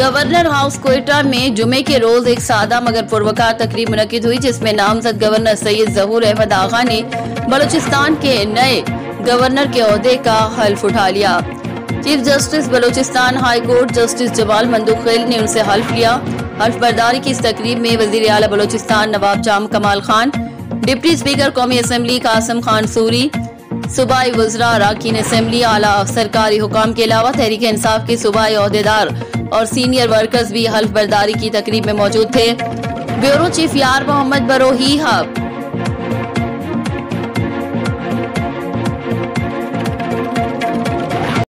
Governor house Quetta में जुमे के रोज एक सादा मगर पुरवकार तकरीब मुनद हुई, जिसमें नामजद गवर्नर सैयद जहूर अहमद आगा ने बलूचिस्तान के नए गवर्नर के अहदे का हल्फ उठा लिया। Chief justice Balochistan high court justice Jamal Mandokhail ने उनसे हल्फ लिया। हल्फ बर्दारी की इस तकरीब में वज़ीर अला बलूचिस्तान नवाब जाम कमाल खान, डिप्टी स्पीकर कौमी असम्बली कासम खान सूरी, सूबाई वजरा अरकान असम्बली आला सरकारी हुकाम के अलावा तहरीक इंसाफ के सूबाई अहदेदार और सीनियर वर्कर्स भी हल्फ बर्दारी की तकरीब में मौजूद थे। ब्यूरो चीफ यार मोहम्मद बरोही